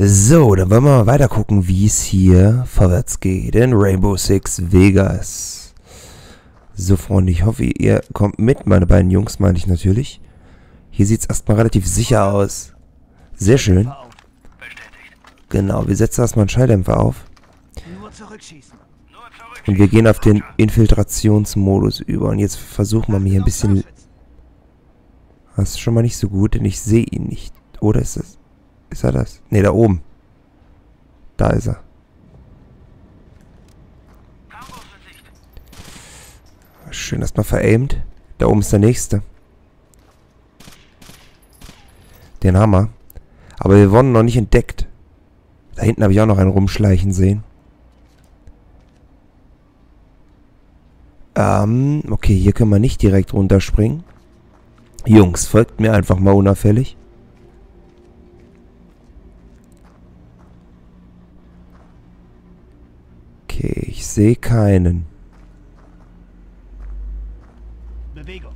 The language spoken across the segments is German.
So, dann wollen wir mal weiter gucken, wie es hier vorwärts geht in Rainbow Six Vegas. So, Freunde, ich hoffe, ihr kommt mit, meine beiden Jungs, meine ich natürlich. Hier sieht es erstmal relativ sicher aus. Sehr schön. Genau, wir setzen erstmal einen Schalldämpfer auf. Und wir gehen auf den Infiltrationsmodus über. Und jetzt versuchen wir mal hier ein bisschen... Das ist schon mal nicht so gut, denn ich sehe ihn nicht. Oder ist das... Ist er das? Ne, da oben. Da ist er. Schön erstmal veraimt. Da oben ist der nächste. Den wir. Aber wir wurden noch nicht entdeckt. Da hinten habe ich auch noch einen rumschleichen sehen. Ähm, okay, hier können wir nicht direkt runterspringen. Jungs, folgt mir einfach mal unauffällig. Okay, ich sehe keinen. Bewegung.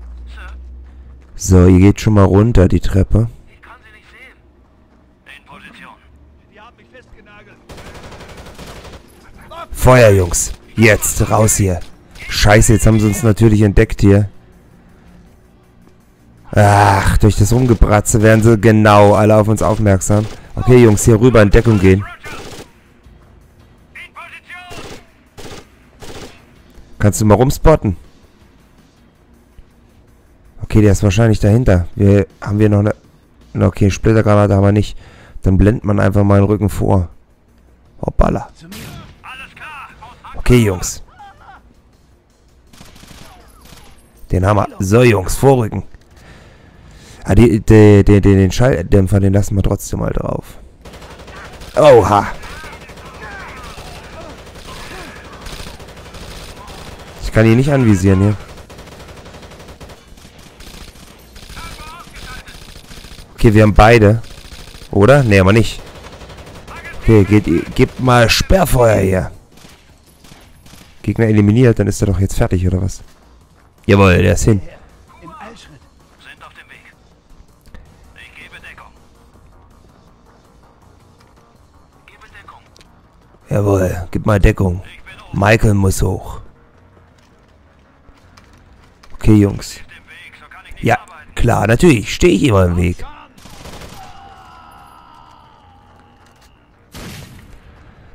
So, ihr geht schon mal runter, die Treppe. Ich kann sie nicht sehen. In Position. Die haben mich festgenagelt. Feuer, Jungs. Jetzt, raus hier. Scheiße, jetzt haben sie uns natürlich entdeckt hier. Ach, durch das Rumgebratze werden sie genau alle auf uns aufmerksam. Okay, Jungs, hier rüber in Deckung gehen. Kannst du mal rumspotten? Okay, der ist wahrscheinlich dahinter. Wir, haben wir noch eine... Okay, Splittergranate haben wir nicht. Dann blendet man einfach mal den Rücken vor. Hoppala. Okay, Jungs. Den haben wir. So, Jungs, vorrücken. Ah, die, die, die, den Schalldämpfer, den lassen wir trotzdem mal drauf. Oha. Ich kann ihn nicht anvisieren hier. Okay, wir haben beide. Oder? Nee, aber nicht. Okay, geht, gebt mal Sperrfeuer hier. Gegner eliminiert, dann ist er doch jetzt fertig, oder was? Jawohl, der ist hin. Jawohl, gib mal Deckung. Michael muss hoch. Okay, Jungs. Ja, klar, natürlich. Stehe ich immer im Weg.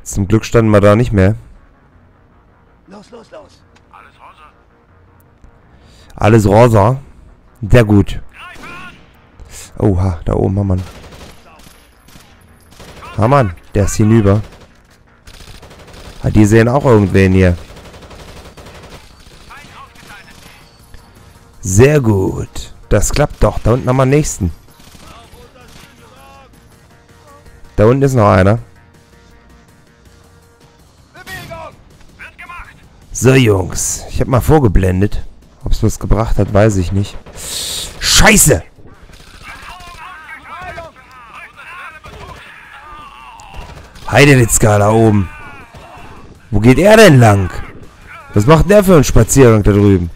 Zum Glück standen wir da nicht mehr. Los, los, los. Alles rosa. Alles rosa. Sehr gut. Oha, da oben haben wir ihn. Ah, Mann, der ist hinüber. Ah, die sehen auch irgendwen hier. Sehr gut. Das klappt doch. Da unten haben wir den nächsten. Da unten ist noch einer. So, Jungs. Ich habe mal vorgeblendet. Ob es was gebracht hat, weiß ich nicht. Scheiße! Heidewitzka da oben. Wo geht er denn lang? Was macht der für einen Spaziergang da drüben?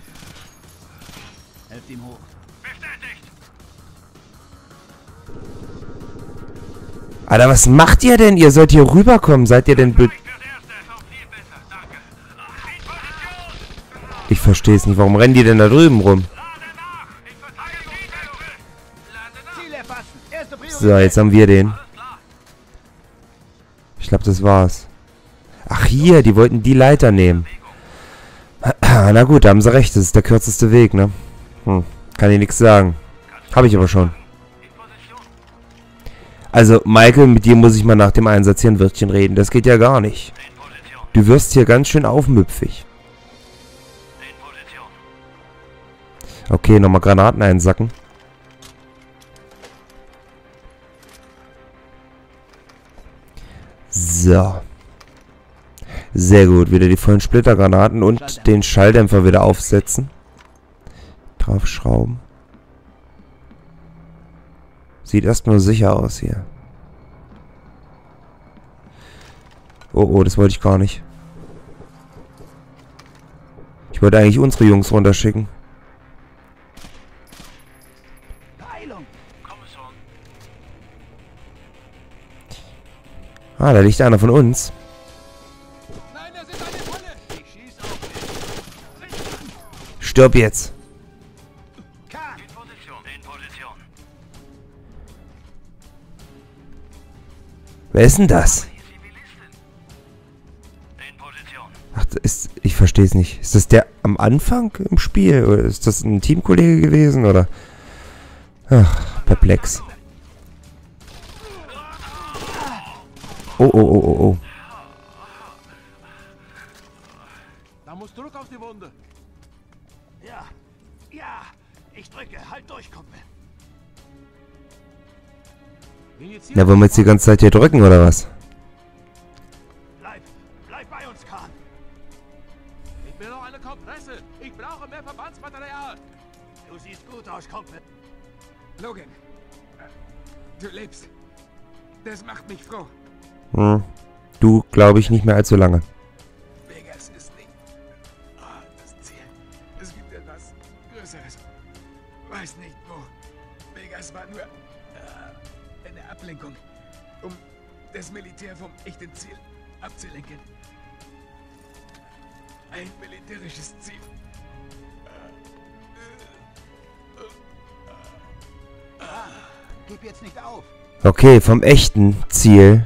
Alter, was macht ihr denn? Ihr sollt hier rüberkommen. Seid ihr denn... Ich verstehe es nicht. Warum rennen die denn da drüben rum? So, jetzt haben wir den. Ich glaube, das war's. Ach, hier. Die wollten die Leiter nehmen. Na gut, da haben sie recht. Das ist der kürzeste Weg, ne? Hm, kann ich nichts sagen. Habe ich aber schon. Also, Michael, mit dir muss ich mal nach dem Einsatz hier ein Wörtchen reden. Das geht ja gar nicht. Du wirst hier ganz schön aufmüpfig. Okay, nochmal Granaten einsacken. So. Sehr gut. Wieder die vollen Splittergranaten und den Schalldämpfer wieder aufsetzen. Draufschrauben. Sieht erstmal sicher aus hier. Oh, oh, das wollte ich gar nicht. Ich wollte eigentlich unsere Jungs runterschicken. Ah, da liegt einer von uns. Nein, das ist Wer ist denn das? Ach, das ist, ich verstehe es nicht. Ist das der am Anfang im Spiel? Oder ist das ein Teamkollege gewesen? Oder? Ach, perplex. Oh, oh, oh, oh, oh. Da muss Druck auf die Wunde. Ja. Ja. Ich drücke. Halt durch, Kumpel. Na, wollen wir jetzt die ganze Zeit hier drücken, oder was? Bleib. Bleib bei uns, Kahn. Ich will noch eine Kompresse. Ich brauche mehr Verbandsmaterial. Du siehst gut aus, Kumpel. Logan, du lebst. Das macht mich froh. Hm. Du, glaube ich, nicht mehr allzu lange. Um das Militär vom echten Ziel abzulenken. Ein militärisches Ziel. Gib jetzt nicht auf. Okay, vom echten Ziel.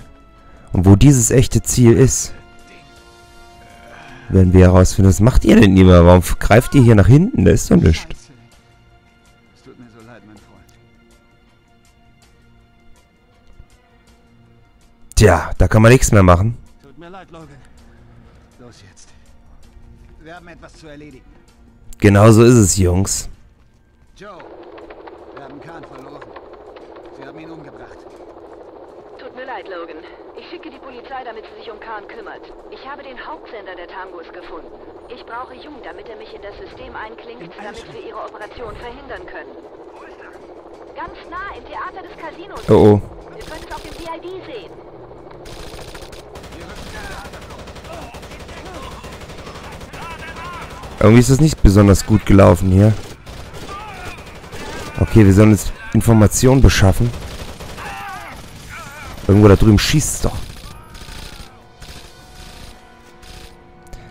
Und wo dieses echte Ziel ist, werden wir herausfinden. Was macht ihr denn immer? Warum greift ihr hier nach hinten? Da ist doch nichts. Tja, da kann man nichts mehr machen. Tut mir leid, Logan. Los jetzt. Wir haben etwas zu erledigen. Genau so ist es, Jungs. Joe, wir haben Kahn verloren. Sie haben ihn umgebracht. Tut mir leid, Logan. Ich schicke die Polizei, damit sie sich um Khan kümmert. Ich habe den Hauptsender der Tangos gefunden. Ich brauche Jung, damit er mich in das System einklingt, damit wir ihre Operation verhindern können. Ganz nah, im Theater des Casinos. Oh oh. Ihr könnt es auf dem DID sehen. Irgendwie ist das nicht besonders gut gelaufen hier. Okay, wir sollen uns Informationen beschaffen. Irgendwo da drüben schießt es doch.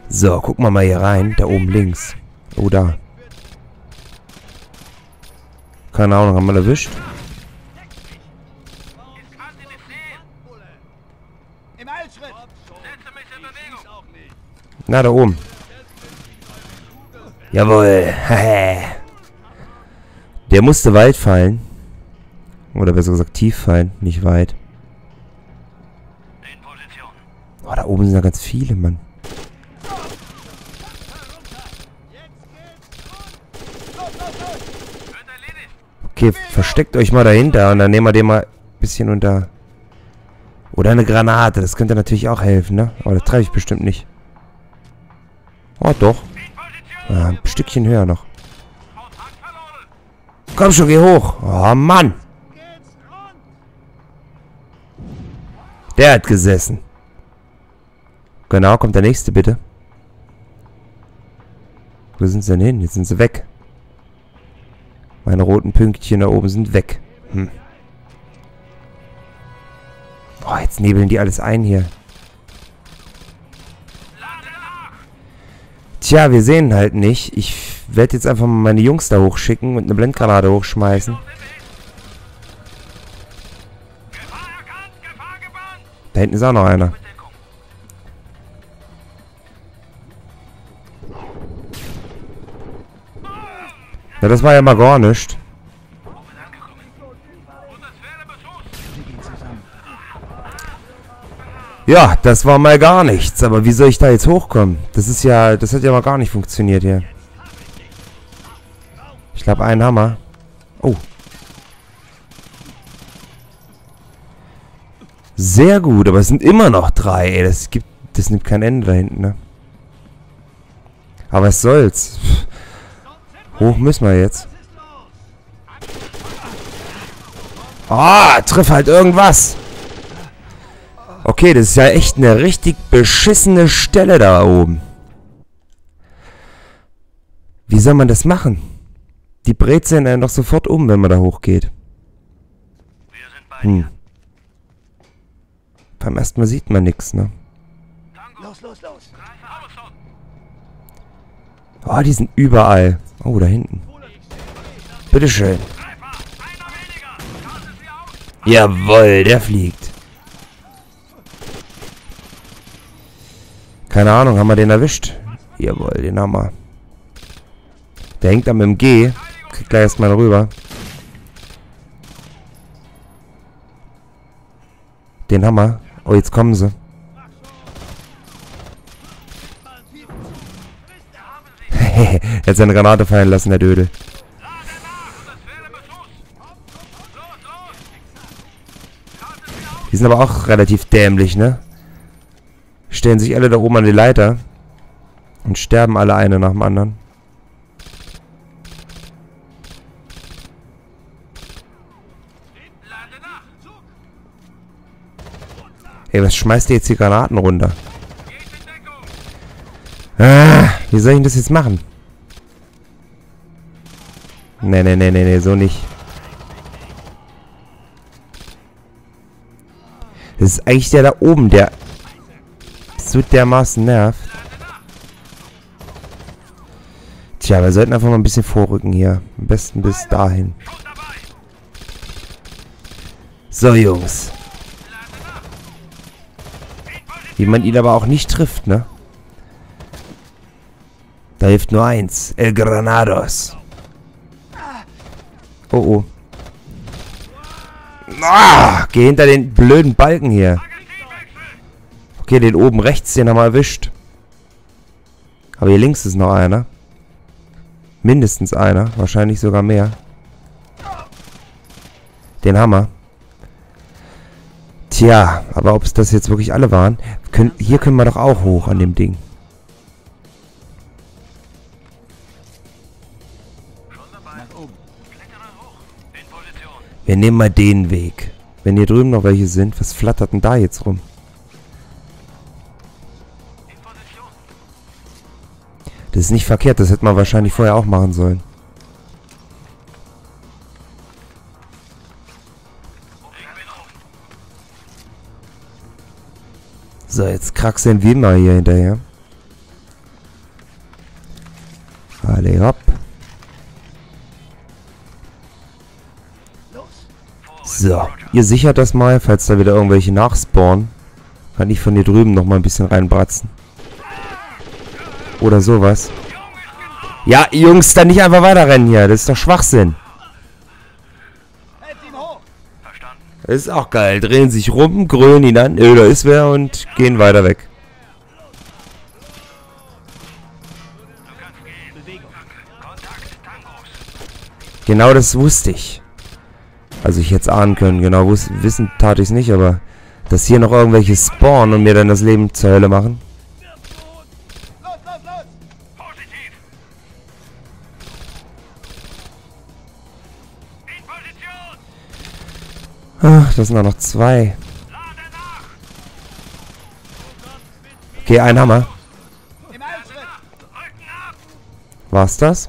So, gucken wir mal hier rein. Da oben links. Oh, da. Keine Ahnung, haben wir erwischt? Na, da oben. Jawohl. Der musste weit fallen. Oder besser gesagt tief fallen, nicht weit. Oh, da oben sind ja ganz viele, Mann. Okay, versteckt euch mal dahinter und dann nehmen wir den mal ein bisschen unter... Oder eine Granate, das könnte natürlich auch helfen, ne? Aber das treffe ich bestimmt nicht. Oh, doch. Ja, ein Stückchen höher noch. Komm schon, geh hoch. Oh, Mann. Der hat gesessen. Genau, kommt der nächste, bitte. Wo sind sie denn hin? Jetzt sind sie weg. Meine roten Pünktchen da oben sind weg. Hm. Oh, jetzt nebeln die alles ein hier. Lade nach. Tja, wir sehen halt nicht. Ich werde jetzt einfach mal meine Jungs da hochschicken und eine Blendgranate hochschmeißen. Da hinten ist auch noch einer. Ja, das war ja mal gar nichts. Ja, das war mal gar nichts. Aber wie soll ich da jetzt hochkommen? Das ist ja, das hat ja mal gar nicht funktioniert hier. Ich glaube, einen Hammer. Oh. Sehr gut, aber es sind immer noch drei. Ey, das gibt, das nimmt kein Ende da hinten, ne? Aber was soll's? Hoch müssen wir jetzt. Ah, triff halt irgendwas. Okay, das ist ja echt eine richtig beschissene Stelle da oben. Wie soll man das machen? Die brezeln einen doch sofort um, wenn man da hochgeht. Hm. Beim ersten Mal sieht man nichts, ne? Los, los, los. Oh, die sind überall. Oh, da hinten. Bitteschön. Jawohl, der fliegt. Keine Ahnung, haben wir den erwischt? Jawohl, den haben wir. Der hängt am MG. Krieg gleich erstmal rüber. Den haben wir. Oh, jetzt kommen sie. Jetzt eine Granate fallen lassen, der Dödel. Die sind aber auch relativ dämlich, ne? Stellen sich alle da oben an die Leiter. Und sterben alle eine nach dem anderen. Ey, was schmeißt ihr jetzt die Granaten runter? Ah, wie soll ich denn das jetzt machen? Nee, nee, nee, nee, nee, so nicht. Das ist eigentlich der da oben, der so dermaßen nervt. Tja, wir sollten einfach mal ein bisschen vorrücken hier. Am besten bis dahin. So, Jungs. Wie man ihn aber auch nicht trifft, ne? Da hilft nur eins. El Granados. Oh, oh. Ah, geh hinter den blöden Balken hier. Okay, den oben rechts, den haben wir erwischt. Aber hier links ist noch einer. Mindestens einer. Wahrscheinlich sogar mehr. Den haben wir. Tja, aber ob es das jetzt wirklich alle waren? Können, hier können wir doch auch hoch an dem Ding. Wir nehmen mal den Weg. Wenn hier drüben noch welche sind, was flattert denn da jetzt rum? Das ist nicht verkehrt, das hätte man wahrscheinlich vorher auch machen sollen. So, jetzt kraxeln wir mal hier hinterher. Alle hopp. So, ihr sichert das mal, falls da wieder irgendwelche nachspawnen. Kann ich von hier drüben noch mal ein bisschen reinbratzen. Oder sowas. Ja, Jungs, dann nicht einfach weiterrennen hier. Das ist doch Schwachsinn. Das ist auch geil. Drehen sich rum, grölen ihn an. Öh, da ist wer und gehen weiter weg. Genau das wusste ich. Also ich hätte es ahnen können. Genau wissen tat ich es nicht, aber dass hier noch irgendwelche spawnen und mir dann das Leben zur Hölle machen. Ach, das sind auch noch zwei. Okay, ein Hammer. War's das?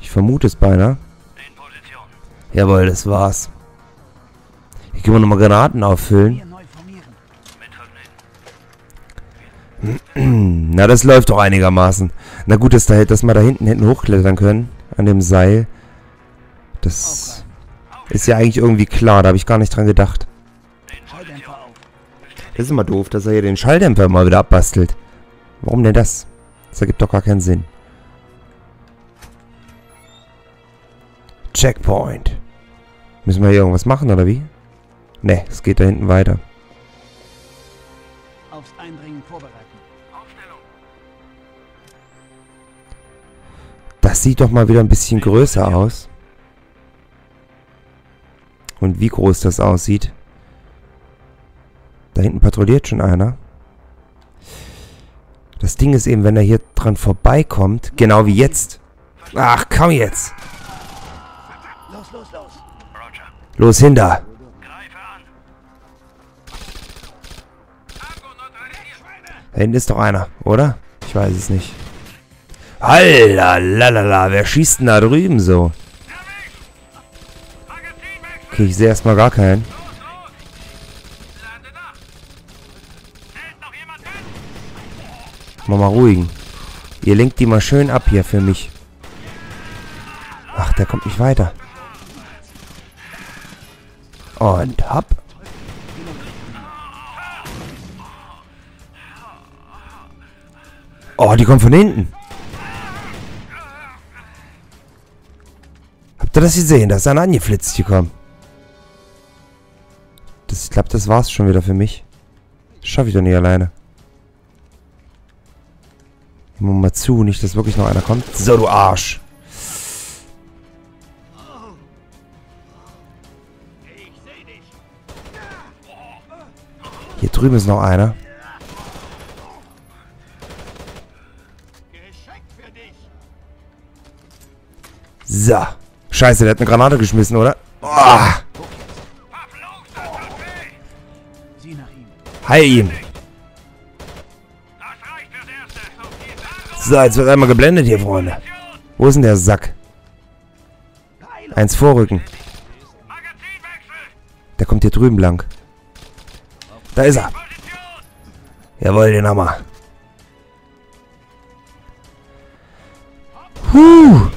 Ich vermute es beinahe. Jawohl, das war's. Hier können wir nochmal Granaten auffüllen. Na, das läuft doch einigermaßen. Na gut, dass, da, dass wir da hinten hätten hochklettern können. An dem Seil. Das ist ja eigentlich irgendwie klar. Da habe ich gar nicht dran gedacht. Das ist immer doof, dass er hier den Schalldämpfer mal wieder abbastelt. Warum denn das? Das ergibt doch gar keinen Sinn. Checkpoint. Müssen wir hier irgendwas machen, oder wie? Ne, es geht da hinten weiter. Aufs Eindringen vorbereiten. Das sieht doch mal wieder ein bisschen größer aus. Und wie groß das aussieht. Da hinten patrouilliert schon einer. Das Ding ist eben, wenn er hier dran vorbeikommt, genau wie jetzt. Ach, komm jetzt. Los, los, los. Los, hinter. Da hinten ist doch einer, oder? Ich weiß es nicht. Halalala, wer schießt denn da drüben so? Okay, ich sehe erstmal gar keinen. Mal mal ruhigen. Ihr lenkt die mal schön ab hier für mich. Ach, der kommt nicht weiter. Und hopp. Oh, die kommt von hinten. Habt ihr das gesehen? Da ist einer angeflitzt gekommen. Ich glaube, das war's schon wieder für mich. Schaffe ich doch nicht alleine. Immer mal zu, nicht, dass wirklich noch einer kommt. So, du Arsch. Hier drüben ist noch einer. So. Scheiße, der hat eine Granate geschmissen, oder? Oh. Heil ihn. So, jetzt wird einmal geblendet hier, Freunde. Wo ist denn der Sack? Eins vorrücken. Der kommt hier drüben lang. Da ist er. Jawohl, den Hammer. Huh.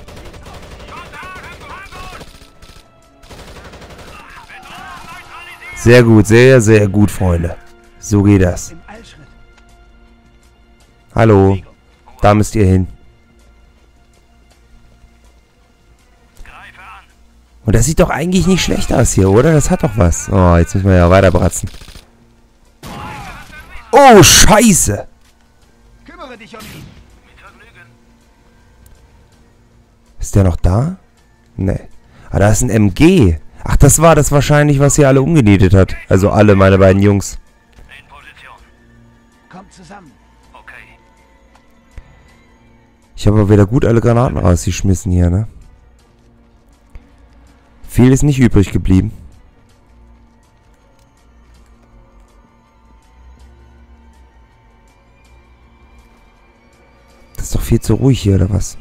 Sehr gut, sehr, sehr gut, Freunde. So geht das. Hallo. Da müsst ihr hin. Und das sieht doch eigentlich nicht schlecht aus hier, oder? Das hat doch was. Oh, jetzt müssen wir ja weiter bratzen. Oh, scheiße. Ist der noch da? Nee. Ah, da ist ein MG. Ach, das war das wahrscheinlich, was hier alle umgenietet hat. Also alle meine beiden Jungs. Ich habe aber wieder gut alle Granaten rausgeschmissen hier, ne? Viel ist nicht übrig geblieben. Das ist doch viel zu ruhig hier, oder was?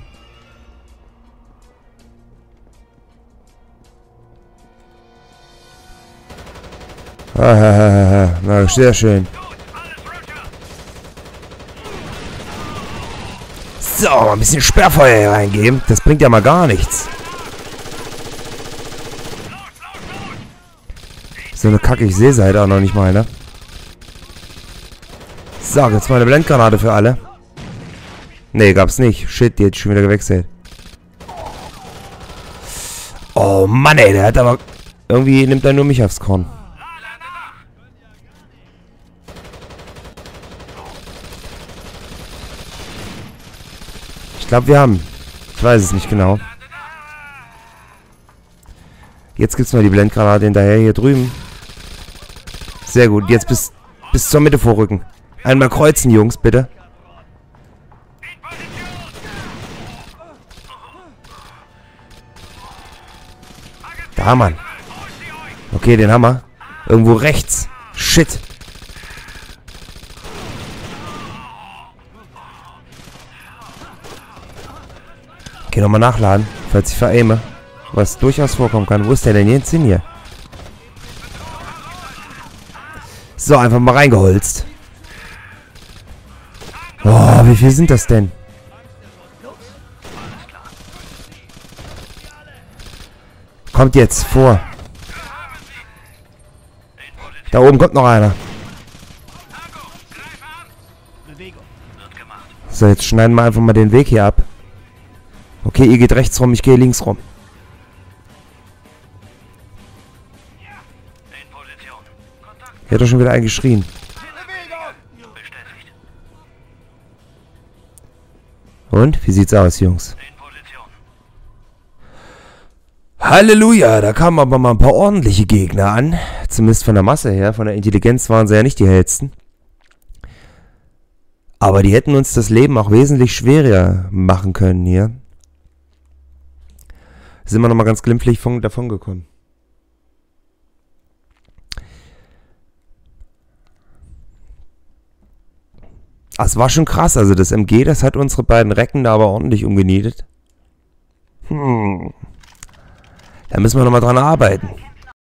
Ah, na, sehr schön. So, ein bisschen Sperrfeuer reingeben. Das bringt ja mal gar nichts. So eine Kacke, ich sehe sie halt auch noch nicht mal, ne? So, jetzt mal eine Blendgranate für alle. Nee, gab's nicht. Shit, die hat schon wieder gewechselt. Oh Mann, ey, der hat aber... Irgendwie nimmt er nur mich aufs Korn. Glaube, wir haben. Ich weiß es nicht genau. Jetzt gibt's mal die Blendgranate hinterher hier drüben. Sehr gut. Jetzt bis, bis zur Mitte vorrücken. Einmal kreuzen, Jungs, bitte. Da, Mann. Okay, den wir. Irgendwo rechts. Shit. Okay, nochmal nachladen, falls ich veraime. Was durchaus vorkommen kann. Wo ist der denn jetzt hin hier? So, einfach mal reingeholzt. Oh, wie viel sind das denn? Kommt jetzt, vor. Da oben kommt noch einer. So, jetzt schneiden wir einfach mal den Weg hier ab. Okay, ihr geht rechts rum, ich gehe links rum. Hier hat doch schon wieder einen geschrien. Und? Wie sieht's aus, Jungs? Halleluja, da kamen aber mal ein paar ordentliche Gegner an. Zumindest von der Masse her. Von der Intelligenz waren sie ja nicht die hellsten. Aber die hätten uns das Leben auch wesentlich schwerer machen können hier. Sind wir nochmal ganz glimpflich von, davon gekommen. Ah, Es war schon krass, also das MG, das hat unsere beiden Recken da aber ordentlich umgenietet. Hm. Da müssen wir nochmal dran arbeiten.